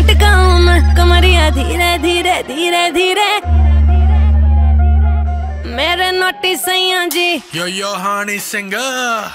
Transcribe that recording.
मटकाऊ मैं कमरिया धीरे धीरे धीरे धीरे। मेरे नोटिस जी। यो यो हानी सिंगर